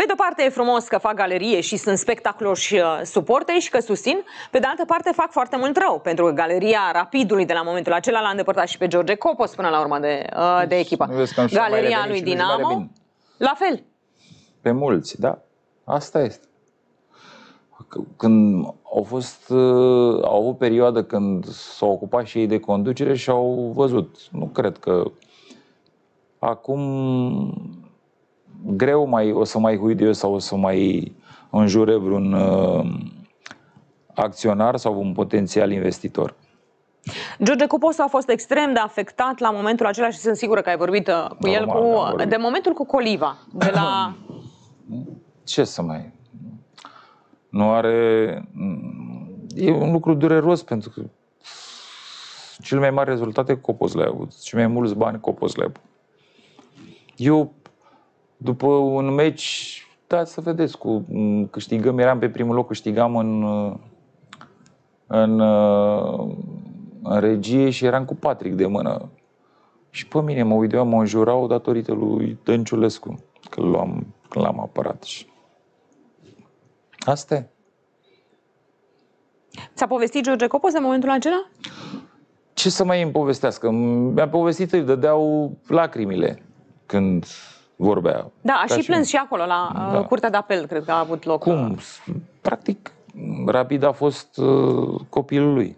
Pe de o parte e frumos că fac galerie și sunt spectaculoși uh, suporteri și că susțin, pe de altă parte fac foarte mult rău, pentru că galeria Rapidului de la momentul acela l-a îndepărtat și pe George Copos până la urmă de, uh, de echipă. Nu vezi că nu și-a mai Galeria revenit lui și nu-și mai Dinamo, revin. la fel. Pe mulți, da. Asta este. C- Când au fost, uh, au avut perioadă când s-au ocupat și ei de conducere și au văzut. Nu cred că acum greu mai o să mai huid eu sau o să mai înjure vreun uh, acționar sau un potențial investitor. George Cuposu a fost extrem de afectat la momentul acela și sunt sigură că ai vorbit uh, cu Normal, el, am cu, vorbit. de momentul cu Coliva, de la... Ce să mai... Nu are... E un lucru dureros pentru că cele mai mari rezultate Copos le-a avut. Cei mai mulți bani Copos le-a avut. Eu, după un meci, da, să vedeți, cu, m, câștigăm, eram pe primul loc, câștigam în, uh, în, uh, în regie și eram cu Patrick de mână. Și pe mine mă uitau, mă înjurau datorită lui Dănciulescu, că l-am, când l-am apărat. Și... Asta e. Ți-a povestit George Copos în momentul acela? Ce să mai îmi povestească? Mi-a povestit, îi dădeau lacrimile când vorbea. Da, a Ca și plâns și acolo, la Da. da. Curtea de Apel, cred că a avut loc. Cum? Practic, Rapid a fost uh, copilul lui.